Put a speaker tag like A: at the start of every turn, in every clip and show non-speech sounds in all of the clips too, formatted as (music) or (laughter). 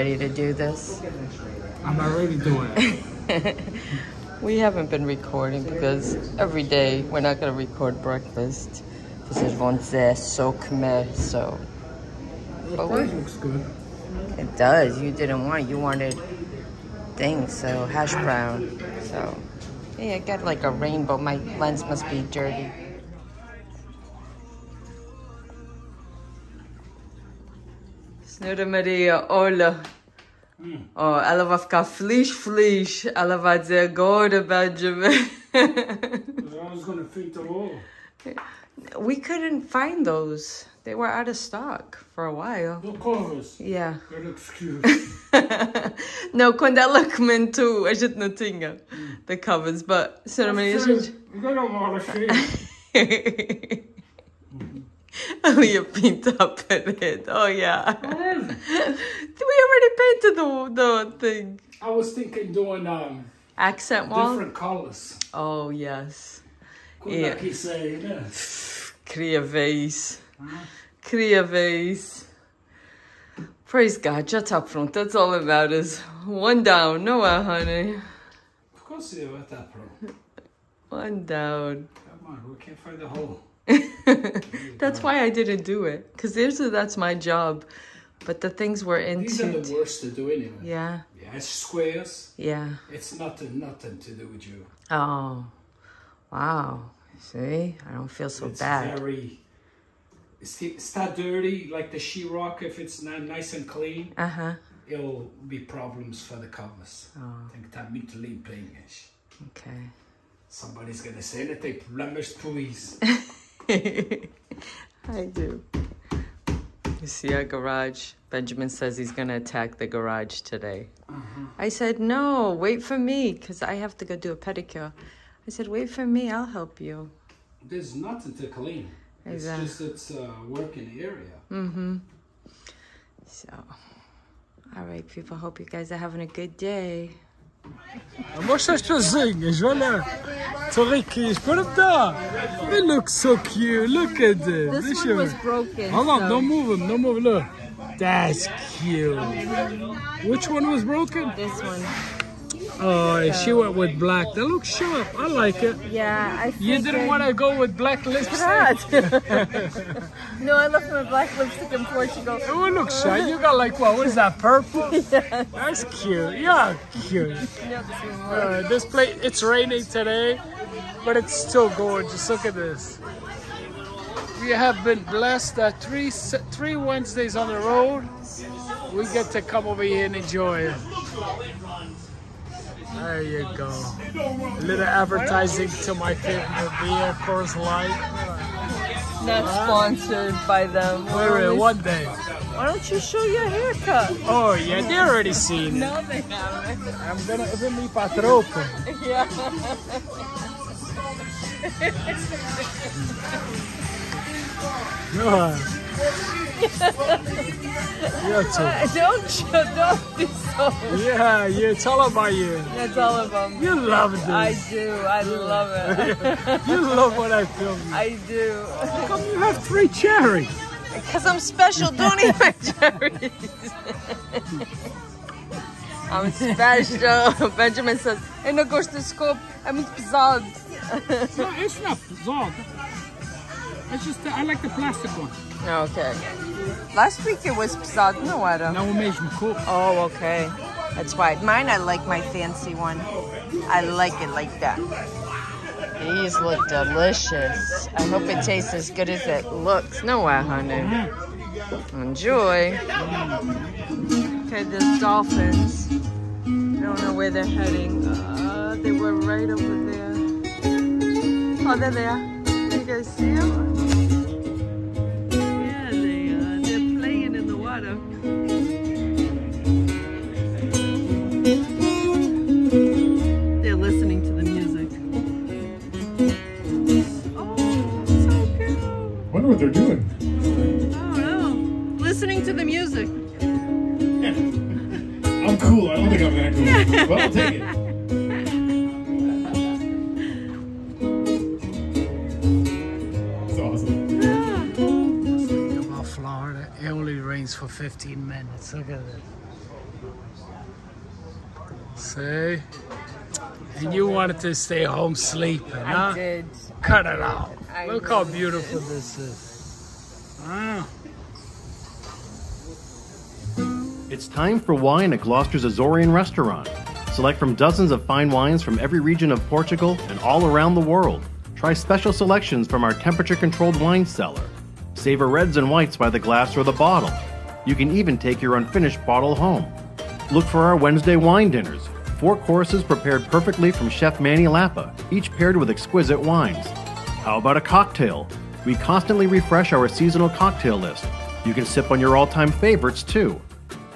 A: ready to do this?
B: I'm already doing it. (laughs)
A: We haven't been recording because every day we're not going to record breakfast. Because it won't say so khmer, so. But we,
B: looks good.
A: it does. You didn't want, you wanted things, so hash brown. So, yeah, I got like a rainbow. My lens must be dirty. Snurra Maria, hola. Mm. Oh, ela vai ficar feliz, feliz. Ela vai dizer agora, Benjamin.
B: Was gonna feed the all.
A: we couldn't find those. They were out of stock for a while. (laughs)
B: No covers.
A: Yeah.
B: Good excuse.
A: não, quando ela comentou, a gente não tinha mm. the covers, but Snurra Maria, a gente...
B: You got a lot of shit. (laughs)
A: ela ia pintar a parede. Oh, yeah. (laughs)
B: Alright.
A: we already painted the, the thing.
B: I was thinking doing um
A: Accent wall?
B: different colors.
A: Oh, yes. Yeah.
B: é que say, né?
A: Cria vez. Cria vez. Praise God, já tá front. That's all that matters. One down. No way, honey.
B: Of course you're at that pro.
A: One down.
B: Come on, we can't find the hole. (laughs)
A: That's why I didn't do it. Because that's my job. But the things we're
B: These are the worst to do anyway.
A: Yeah,
B: Yeah, it's squares.
A: yeah.
B: It's nothing, nothing to do with you.
A: Oh, wow. See, I don't feel so
B: it's
A: bad.
B: very. It's, it's not dirty like the sheetrock. If it's not nice and clean,
A: Uh huh.
B: it'll be problems for the covers.
A: Oh,
B: Tänk ta mycket limpingens.
A: okay.
B: Somebody's gonna say that they blemish please. (laughs)
A: I do. You see our garage? Benjamin says he's going to attack the garage today. I said, no, wait for me because I have to go do a pedicure. I said, wait for me, I'll help you.
B: There's nothing to clean. It's
A: Exactly.
B: just it's a working area.
A: Mm-hmm. So, all right, people, hope you guys are having a good day.
B: Możesz to sing, Joanna. Toriki, put him down. They look so cute. Look at this.
A: This
B: should-
A: one was broken.
B: Hold on,
A: so-
B: don't move him. Don't move. Look. That's cute. Which one was broken?
A: This one.
B: Oh, she went with black. That looks sharp. I like it.
A: Yeah, I
B: You didn't want to go with black lipstick? (laughs) (laughs)
A: no, I left my black lipstick in Portugal.
B: Oh, it looks sharp. You got like what? What is that? Purple? (laughs) yeah. That's cute. Yeah, cute. Uh, this place, it's raining today, but it's still gorgeous. Look at this. We have been blessed that three three Wednesdays on the road, we get to come over here and enjoy it. There you go. A little advertising to my favorite beer, Coors Light.
A: Not sponsored by them.
B: Wait, wait, one day.
A: Why don't you show your haircut?
B: Oh yeah, they already seen it.
A: No, they haven't.
B: I'm gonna even mi patropo. (laughs)
A: Yeah. (laughs) (laughs)
B: Yeah. you too.
A: Don't you? don't be so.
B: Yeah, you tell about you.
A: That's all of them.
B: You love this.
A: I do. I love it. (laughs)
B: you love what I film.
A: I do.
B: How come you have three cherries?
A: Because I'm special. Don't eat my cherries. I'm special. (laughs) Benjamin says, gosto de scoop. É muito pesado.
B: No, it's not zog. It's just I like the plastic one.
A: Okay. Last week it was não era?
B: Now we mesmo cool.
A: Oh, okay. That's why. Mine, I like my fancy one. I like it like that. These look delicious. I hope it tastes as good as it looks. No way, honey. Enjoy. Okay, there's dolphins. I don't know where they're heading. Uh, they were right over there. Oh, they're
C: there they
B: About Florida, it only rains for 15 minutes. Look at this. See? And you wanted to stay home sleeping, huh?
A: I did.
B: Cut it out.
A: I
B: Look how
A: really
B: beautiful this is. Wow.
D: It's time for wine at Gloucester's Azorean restaurant. Select from dozens of fine wines from every region of Portugal and all around the world. Try special selections from our temperature controlled wine cellar. Savor reds and whites by the glass or the bottle. You can even take your unfinished bottle home. Look for our Wednesday wine dinners. Four courses prepared perfectly from Chef Manny Lappa, each paired with exquisite wines. How about a cocktail? We constantly refresh our seasonal cocktail list. You can sip on your all time favorites too.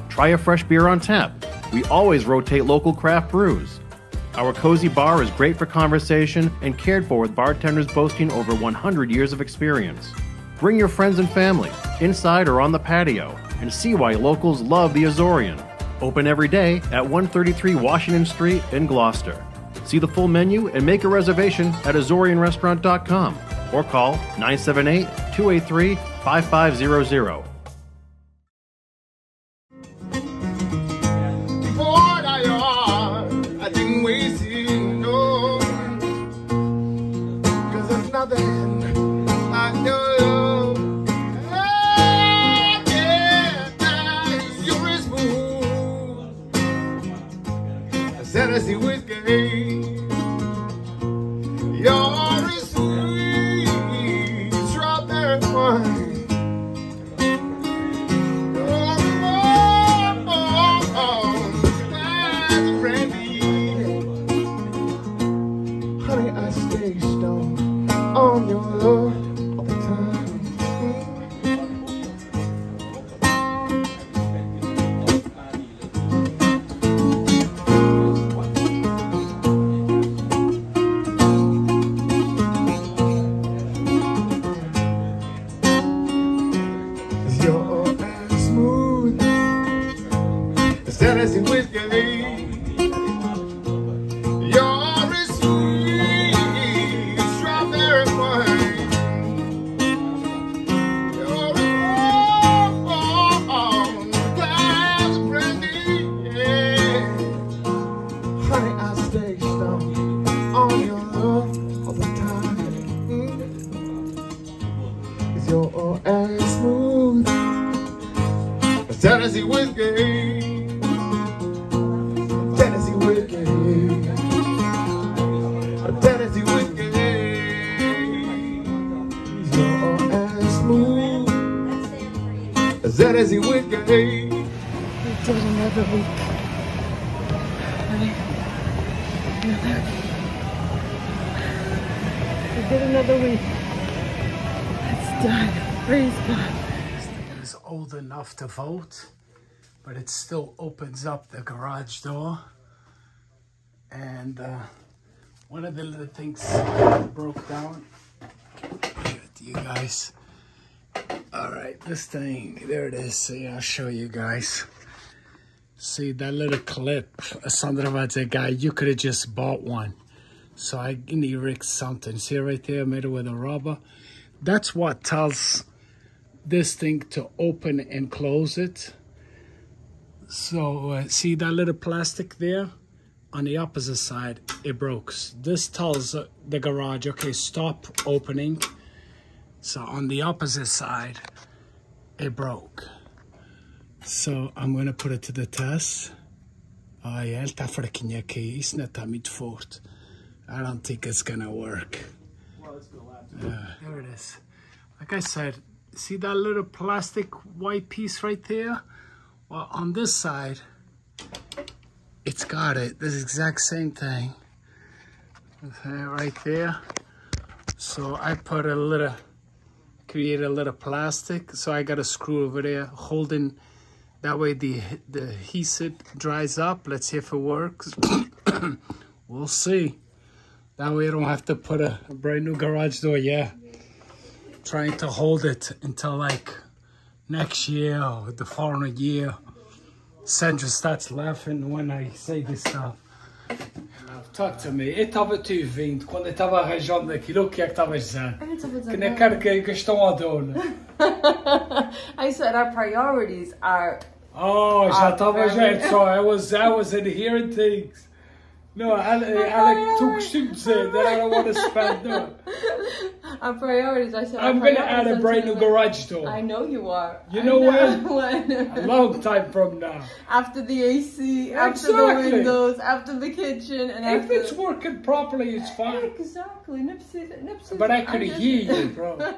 D: Try a fresh beer on tap. We always rotate local craft brews. Our cozy bar is great for conversation and cared for with bartenders boasting over 100 years of experience. Bring your friends and family, inside or on the patio, and see why locals love the Azorean. Open every day at 133 Washington Street in Gloucester. See the full menu and make a reservation at azoreanrestaurant.com or call 978 283 5500.
E: Tennessee whiskey. You're as sweet strawberry wine. Honey, I stay as Tennessee whiskey.
A: We did another week. Another. We did another week. It's done. Praise God.
B: is old enough to vote, but it still opens up the garage door. And uh, one of the little things broke down. Give it to you guys. All right, this thing, there it is. See, I'll show you guys. See that little clip, Sandra a guy, you could have just bought one. So I need to Rick something. See right there, made it with a rubber. That's what tells this thing to open and close it. So uh, see that little plastic there? On the opposite side, it broke. This tells the garage, okay, stop opening. So on the opposite side, it broke. So I'm gonna put it to the test. Oh yeah, el ta freaking it's not that mid fort. I don't think it's gonna work. Yeah, there it is. Like I said, see that little plastic white piece right there? Well, on this side, it's got it. This exact same thing. Okay, right there. So I put a little, create a little plastic. So I got a screw over there holding, that way the, the adhesive dries up. Let's see if it works. (coughs) we'll see. That way I don't have to put a, a brand new garage door, yeah. Trying to hold it until like next year or the following year. Sandra starts laughing when I say this stuff. Talk to me. E tava tu vindo quando eu estava arranjando aquilo, o que é que estavas dizendo? Que nem quero que, que estão a dona. (laughs)
A: I said our priorities are
B: Oh, já tava
A: pra
B: já.
A: mim.
B: So I was I was inhering things. No, I, I like too soon say that I don't want to spend. No. (laughs)
A: Our priorities. I said.
B: I'm gonna add a brand new garage door.
A: I know you are.
B: You
A: I
B: know when? (laughs) A long time from now.
A: after the AC, after the windows, after the kitchen, and
B: If
A: after.
B: it's working properly, it's fine.
A: Exactly. Nipsey, Nipsey.
B: But I could
A: I'm
B: hear you, bro. (laughs)